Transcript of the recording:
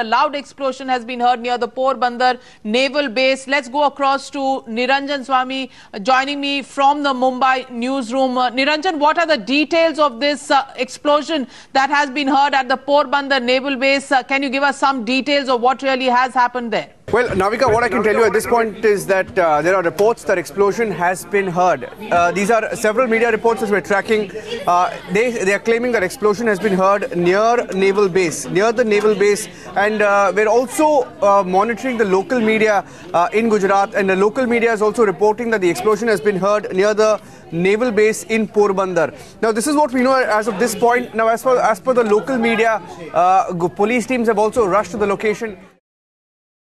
A loud explosion has been heard near the Porbandar naval base. Let's go across to Niranjan Swami uh, joining me from the Mumbai newsroom. Uh, Niranjan, what are the details of this uh, explosion that has been heard at the Porbandar naval base? Uh, can you give us some details of what really has happened there? Well, Navika, what I can tell you at this point is that uh, there are reports that explosion has been heard. Uh, these are several media reports that we're tracking. Uh, they, they are claiming that explosion has been heard near naval base, near the naval base. And uh, we're also uh, monitoring the local media uh, in Gujarat. And the local media is also reporting that the explosion has been heard near the naval base in Porbandar. Now, this is what we know as of this point. Now, as per, as per the local media, police teams have also rushed to the location.